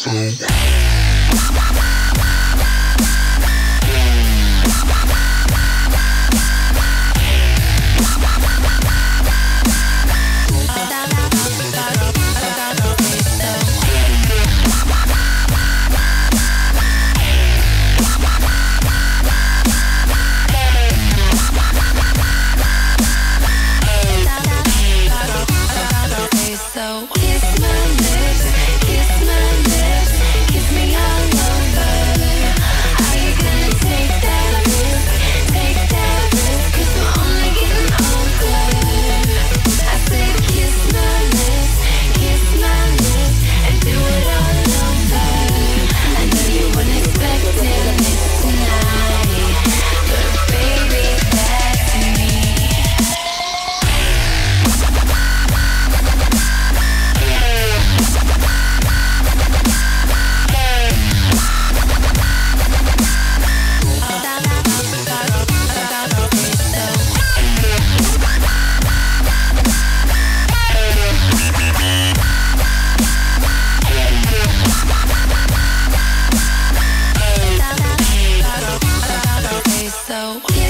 So. yeah